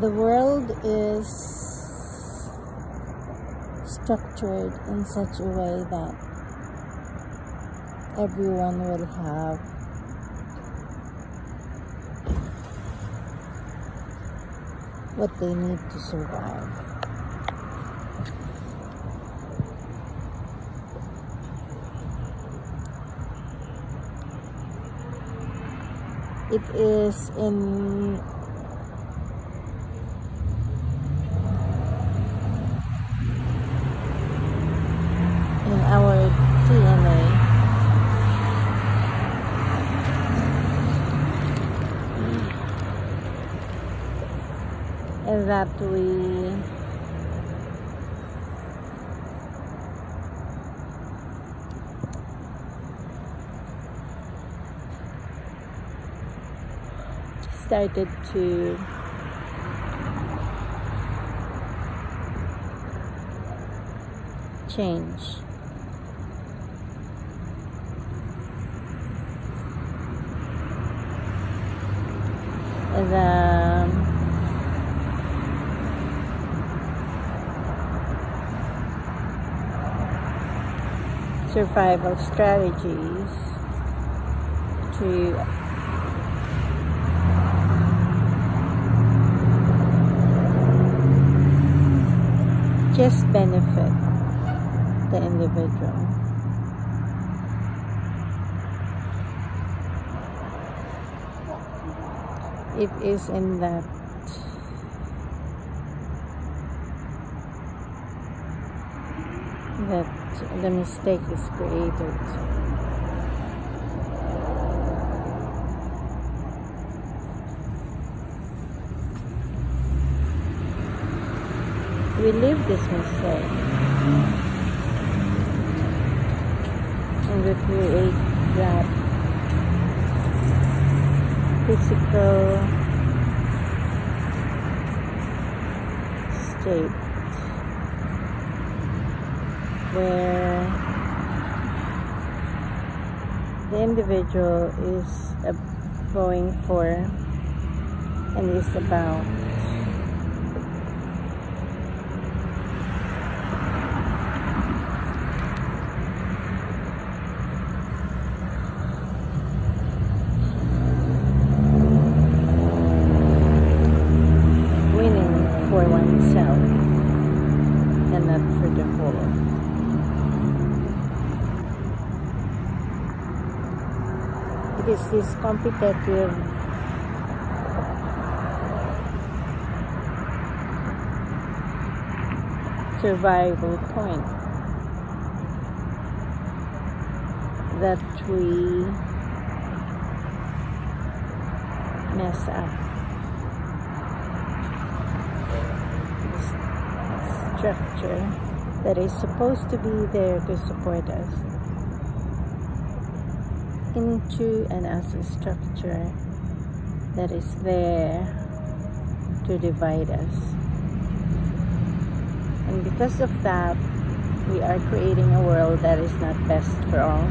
the world is structured in such a way that everyone will have what they need to survive. It is in That we started to change. The survival strategies to just benefit the individual. It is in that that the mistake is created. We live this mistake and we create that physical state where the individual is going for and is about winning for oneself and not for the whole. It is this competitive. Survival point. That we mess up. structure that is supposed to be there to support us into and as a structure that is there to divide us. And because of that, we are creating a world that is not best for all.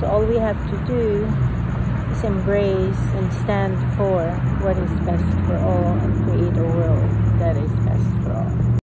So all we have to do is embrace and stand for what is best for all and create a world that is best for all.